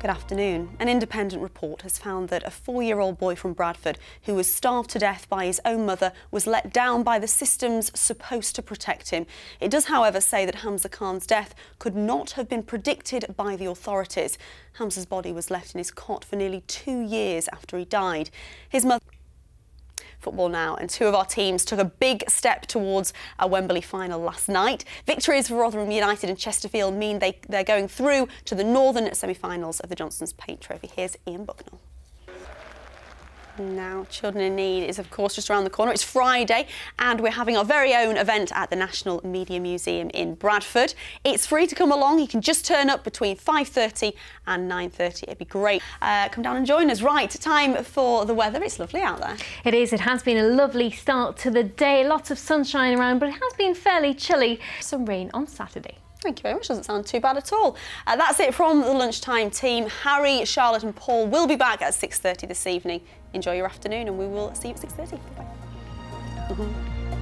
Good afternoon. An independent report has found that a four-year-old boy from Bradford who was starved to death by his own mother was let down by the systems supposed to protect him. It does, however, say that Hamza Khan's death could not have been predicted by the authorities. Hamza's body was left in his cot for nearly two years after he died. His mother football now, and two of our teams took a big step towards a Wembley final last night. Victories for Rotherham United and Chesterfield mean they, they're going through to the northern semi-finals of the Johnstone's Paint Trophy. Here's Ian Bucknell. Now, Children in Need is, of course, just around the corner. It's Friday, and we're having our very own event at the National Media Museum in Bradford. It's free to come along. You can just turn up between 5.30 and 9.30. It'd be great. Uh, come down and join us. Right, time for the weather. It's lovely out there. It is. It has been a lovely start to the day. Lots of sunshine around, but it has been fairly chilly. Some rain on Saturday. Thank you very much. Doesn't sound too bad at all. Uh, that's it from the lunchtime team. Harry, Charlotte and Paul will be back at 6.30 this evening. Enjoy your afternoon and we will see you at 6.30. Bye. Mm -hmm.